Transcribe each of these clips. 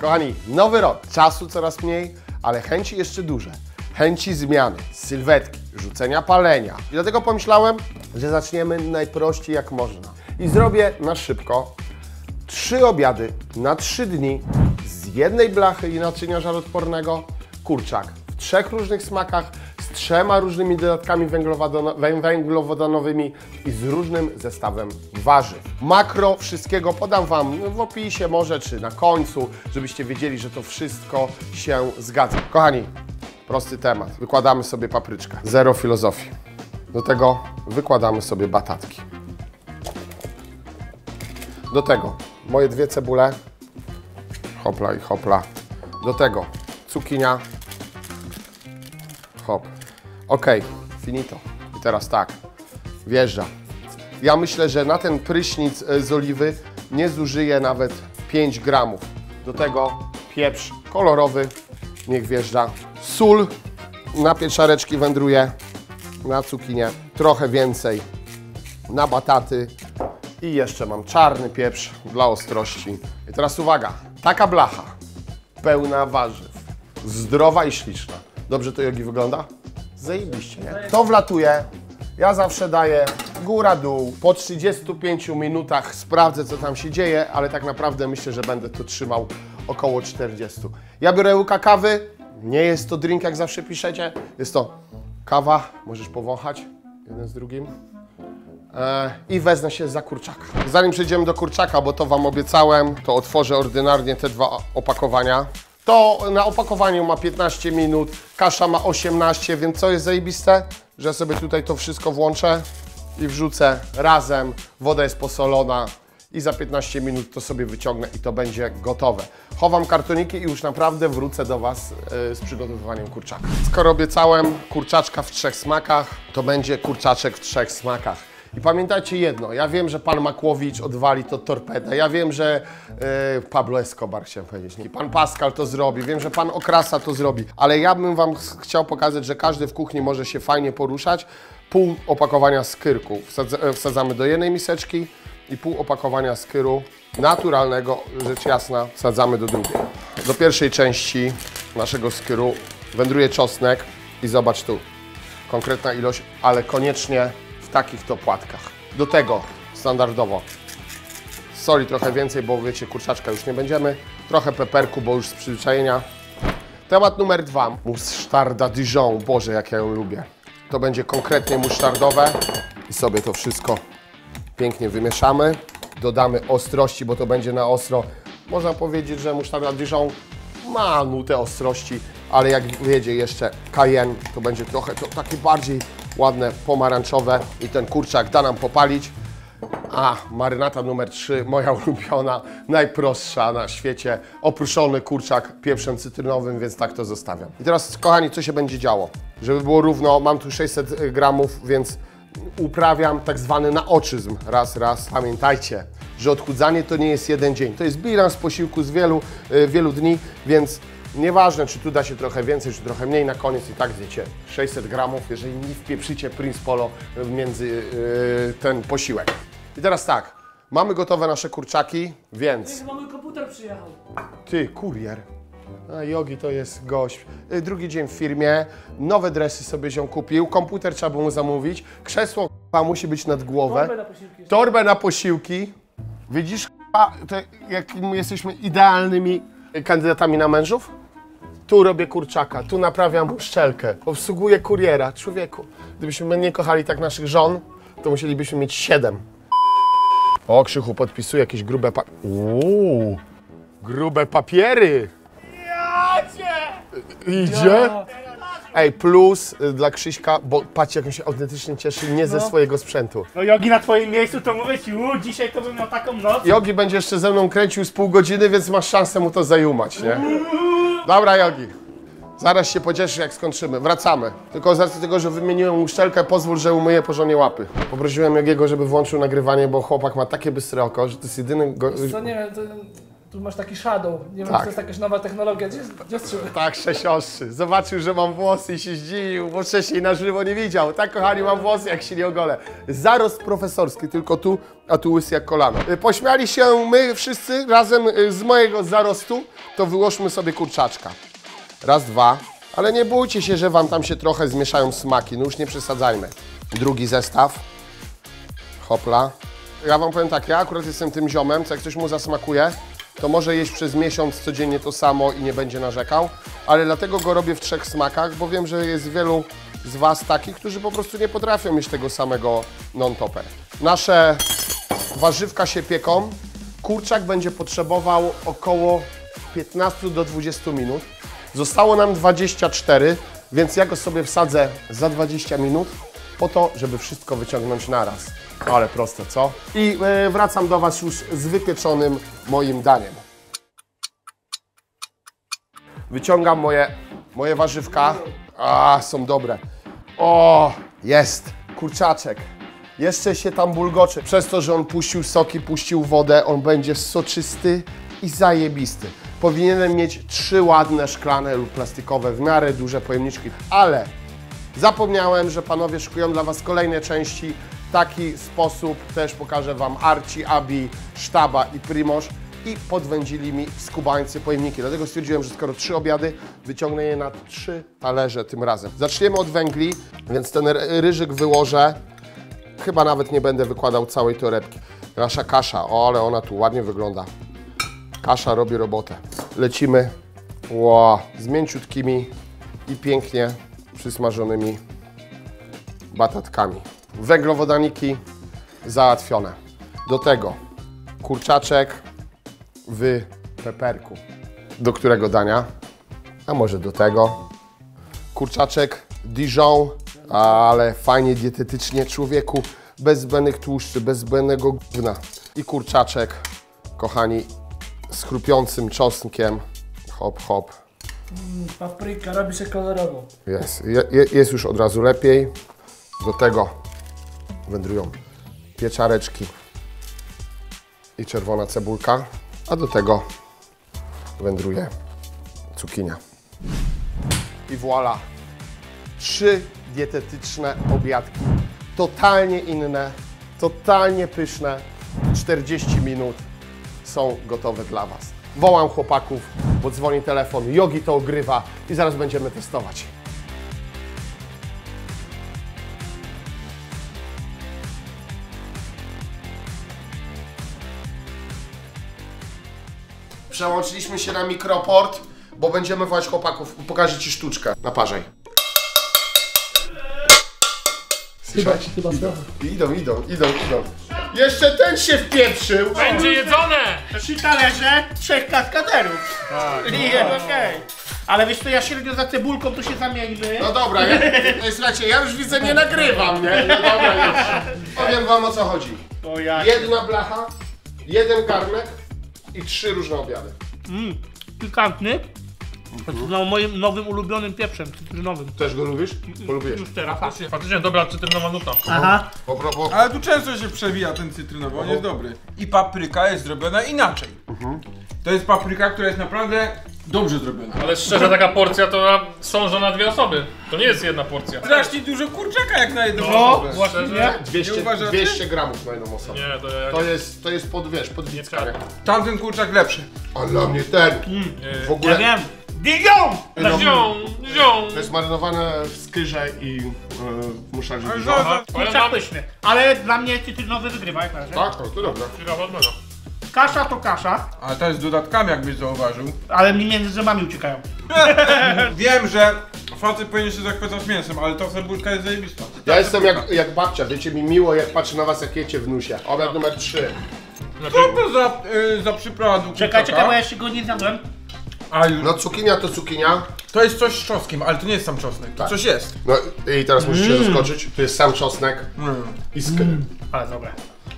Kochani, nowy rok, czasu coraz mniej, ale chęci jeszcze duże. Chęci zmiany, sylwetki, rzucenia palenia. I dlatego pomyślałem, że zaczniemy najprościej jak można. I zrobię na szybko trzy obiady na trzy dni z jednej blachy i naczynia żaroodpornego kurczak w trzech różnych smakach, trzema różnymi dodatkami węglowodano- wę- węglowodanowymi i z różnym zestawem warzyw. Makro wszystkiego podam Wam w opisie może, czy na końcu, żebyście wiedzieli, że to wszystko się zgadza. Kochani, prosty temat. Wykładamy sobie papryczkę. Zero filozofii. Do tego wykładamy sobie batatki. Do tego moje dwie cebule. Hopla i hopla. Do tego cukinia. Hop. Ok, finito. I teraz tak. Wjeżdża. Ja myślę, że na ten prysznic e, z oliwy nie zużyję nawet 5 gramów. Do tego pieprz kolorowy. Niech wjeżdża. Sól na pieczareczki wędruje. Na cukinię trochę więcej. Na bataty. I jeszcze mam czarny pieprz dla ostrości. I teraz uwaga, taka blacha, pełna warzyw, zdrowa i śliczna. Dobrze to jogi wygląda? Zajebiście? To wlatuje. Ja zawsze daję góra-dół. Po 35 minutach sprawdzę, co tam się dzieje, ale tak naprawdę myślę, że będę to trzymał około 40. Ja biorę łyka kawy. Nie jest to drink, jak zawsze piszecie. Jest to kawa. Możesz powąchać jeden z drugim. E, i wezmę się za kurczaka. Zanim przejdziemy do kurczaka, bo to Wam obiecałem, to otworzę ordynarnie te dwa opakowania. To na opakowaniu ma 15 minut, kasza ma 18, więc co jest zajebiste? Że sobie tutaj to wszystko włączę i wrzucę razem, woda jest posolona i za 15 minut to sobie wyciągnę i to będzie gotowe. Chowam kartoniki i już naprawdę wrócę do Was e, z przygotowywaniem kurczaka. Skoro obiecałem kurczaczka w trzech smakach, to będzie kurczaczek w trzech smakach. I pamiętajcie jedno, ja wiem, że pan Makłowicz odwali to torpedę, ja wiem, że e, Pablo Escobar chciałem powiedzieć, nie, pan Pascal to zrobi, wiem, że pan Okrasa to zrobi, ale ja bym wam ch- chciał pokazać, że każdy w kuchni może się fajnie poruszać. Pół opakowania skyrku e, wsadzamy do jednej miseczki i pół opakowania skyru naturalnego, rzecz jasna, wsadzamy do drugiej. Do pierwszej części naszego skyru wędruje czosnek i zobacz tu, konkretna ilość, ale koniecznie w takich to płatkach. Do tego standardowo soli trochę więcej, bo wiecie, kurczaczka już nie będziemy. Trochę peperku, bo już z przyzwyczajenia. Temat numer dwa. Musztarda Dijon. Boże, jak ja ją lubię. To będzie konkretnie musztardowe i sobie to wszystko pięknie wymieszamy. Dodamy ostrości, bo to będzie na ostro. Można powiedzieć, że musztarda Dijon ma nutę ostrości, ale jak wjedzie jeszcze cayenne, to będzie trochę to takie bardziej ładne, pomarańczowe i ten kurczak da nam popalić. A, marynata numer 3, moja ulubiona, najprostsza na świecie. Oprószony kurczak pieprzem cytrynowym, więc tak to zostawiam. I teraz, kochani, co się będzie działo? Żeby było równo, mam tu 600 gramów, więc uprawiam tak zwany naoczyzm. Raz, raz. Pamiętajcie, że odchudzanie to nie jest jeden dzień. To jest bilans posiłku z wielu, y, wielu dni, więc nieważne, czy tu da się trochę więcej, czy trochę mniej, na koniec i tak wiecie, 600 gramów, jeżeli nie wpieprzycie Prince Polo między y, ten posiłek. I teraz tak, mamy gotowe nasze kurczaki, więc... Mój komputer przyjechał. Ty, kurier. A Jogi to jest gość. Y, Drugi dzień w firmie, nowe dresy sobie się kupił, komputer trzeba było mu zamówić, krzesło k***a, musi być nad głowę, Torbę na posiłki. torbę na posiłki. Widzisz, k***a, jak my jesteśmy idealnymi kandydatami na mężów? Tu robię kurczaka, tu naprawiam uszczelkę, obsługuję kuriera. Człowieku, gdybyśmy my nie kochali tak naszych żon, to musielibyśmy mieć siedem. O, Krzychu podpisuje jakieś grube pa... Uuu, grube papiery. Idzie? Ej, plus y, dla Krzyśka, bo patrzcie jak on się autentycznie cieszy nie ze swojego sprzętu. No Jogi na twoim miejscu to mówię ci, u, dzisiaj to bym miał taką noc. Jogi będzie jeszcze ze mną kręcił z pół godziny, więc masz szansę mu to zajumać, nie? Dobra, Jogi. Zaraz się pocieszysz, jak skończymy. Wracamy. Tylko z racji tego, że wymieniłem uszczelkę, pozwól, że umyję porządnie łapy. Poprosiłem Jogiego, żeby włączył nagrywanie, bo chłopak ma takie bystre oko, że to jest jedyny... Go... To nie wiem, to, Tu masz taki shadow. Nie wiem, Tak. czy to jest jakaś nowa technologia. Gdzie, gdzie jest Tak, sześć ostrzy. Zobaczył, że mam włosy i się zdziwił, bo wcześniej na żywo nie widział. Tak, kochani, mam włosy, jak się nie ogolę. Zarost profesorski, tylko tu, a tu łysy jak kolano. Y, Pośmiali się my wszyscy razem y, z mojego zarostu, to wyłożmy sobie kurczaczka. Raz, dwa. Ale nie bójcie się, że wam tam się trochę zmieszają smaki. No już nie przesadzajmy. Drugi zestaw. Hopla. Ja wam powiem tak, ja akurat jestem tym ziomem, co jak coś mu zasmakuje, to może jeść przez miesiąc codziennie to samo i nie będzie narzekał, ale dlatego go robię w trzech smakach, bo wiem, że jest wielu z was takich, którzy po prostu nie potrafią mieć tego samego non-topper. Nasze warzywka się pieką, kurczak będzie potrzebował około 15 do 20 minut. Zostało nam 24, więc ja go sobie wsadzę za 20 minut po to, żeby wszystko wyciągnąć naraz. Ale proste, co? I e, wracam do Was już z wypieczonym moim daniem. Wyciągam moje, moje warzywka. A, są dobre. O, jest. Kurczaczek. Jeszcze się tam bulgocze. Przez to, że on puścił soki, puścił wodę, on będzie soczysty i zajebisty. Powinienem mieć trzy ładne szklane lub plastikowe, w miarę duże pojemniczki, ale Zapomniałem, że panowie szykują dla Was kolejne części. Taki sposób też pokażę Wam Arci, Abi, Sztaba i Primoż i podwędzili mi skubańcy pojemniki. Dlatego stwierdziłem, że skoro trzy obiady, wyciągnę je na trzy talerze tym razem. Zaczniemy od węgli, więc ten ry- ryżyk wyłożę. Chyba nawet nie będę wykładał całej torebki. Nasza kasza, o ale ona tu ładnie wygląda. Kasza robi robotę. Lecimy Ło, z mięciutkimi i pięknie przysmażonymi batatkami. Węglowodaniki załatwione. Do tego kurczaczek w peperku. Do którego dania? A może do tego. Kurczaczek Dijon, ale fajnie dietetycznie człowieku, bez zbędnych tłuszczy, bez zbędnego gówna. I kurczaczek, kochani, z chrupiącym czosnkiem. Hop, hop. Papryka robi się kolorowo. Jest, je, je- jest już od razu lepiej. Do tego wędrują pieczareczki i czerwona cebulka, a do tego wędruje cukinia. I voilà. Trzy dietetyczne obiadki. Totalnie inne, totalnie pyszne. 40 minut są gotowe dla Was. Wołam chłopaków, bo dzwoni telefon, Jogi to ogrywa i zaraz będziemy testować. Przełączyliśmy się na mikroport, bo będziemy wołać chłopaków. Pokażę Ci sztuczkę. Naparzaj. Chyba, chyba Idą, idą, idą, idą, idą. Jeszcze ten się wpieprzył! Będzie jedzone! Trzy talerze, trzech kaskaderów. Tak. I jest okej. Ale wiesz co, ja średnio za cebulką to się zamieńmy. No dobra, ja, no, słuchajcie, ja już widzę, nie nagrywam, nie? No dobra, już. Powiem wam o co chodzi. O. Jedna blacha, jeden garnek i trzy różne obiady. Mm, pikantny. No moim nowym ulubionym pieprzem cytrynowym. Też go lubisz? Polubisz. Już teraz. Faktycznie, faktycznie dobra cytrynowa nuta. Aha. Po, po, po. Ale tu często się przewija ten cytrynowy, on jest dobry. I papryka jest zrobiona inaczej. To jest papryka, która jest naprawdę dobrze zrobiona. Ale szczerze, taka porcja to sążą na dwie osoby. To nie jest jedna porcja. Strasznie dużo kurczaka jak na jedną No, osobę. właśnie. Szczerze? 200, Nie uważacie? 200 gramów na jedną osobę. Nie, to ja To jest, to jest pod, wiesz, pod nie nie? Tamten kurczak lepszy. A dla mnie ten. W Ja ogóle wiem. Dijon! No, Zią, zią. to jest marynowane w skyrze i yy, w muszarze Ale Dijon. Kurczak pyszny. Ale dla mnie cytrynowy wygrywa jak na razie. Tak, to dobra. ciekawa odmiana. Kasza to kasza, Ale to jest z dodatkami, jakbyś zauważył. ale mi między zębami uciekają. Wiem, że facet powinien się zachwycać mięsem, ale ta cebulka jest zajebista. Ja jestem jak, jak babcia, wiecie mi miło jak patrzę na was jak jecie w nusie. Obiad numer 3. Znaczy, Co to za, y, za przyprawa do Czekaj, czekaj, bo ja jeszcze go nie zjadłem. A, już- No cukinia to cukinia. to jest coś z czosnkiem, ale to nie jest sam czosnek. To Tak. coś jest. No i teraz musicie zaskoczyć. To jest sam czosnek Mm. i skyr. Ale dobra.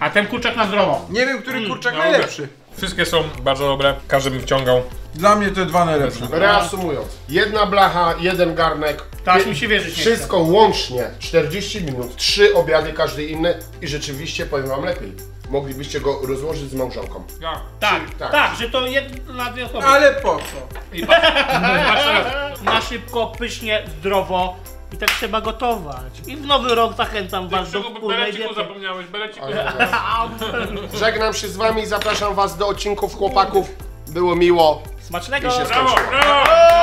A ten kurczak na zdrowo. Nie wiem, który kurczak ja najlepszy. Wszystkie są bardzo dobre, każdy mi wciągał. Dla mnie te dwa najlepsze. Reasumując, jedna blacha, jeden garnek. Tak mi się wierzyć nie Wszystko łącznie 40 minut, trzy obiady, każdy inny i rzeczywiście powiem wam lepiej. Moglibyście go rozłożyć z małżonką. Ja. Tak, tak. tak, że to jedna, dwie osoby. Ale po co? I patrz, patrz teraz. Na szybko, pysznie, zdrowo. I tak trzeba gotować. I w nowy rok zachęcam was do wspólnej diety. zapomniałeś, beleciku. Żegnam się z wami, zapraszam was do odcinków chłopaków. Było miło Smacznego! i się Brawo, skończyło. brawo!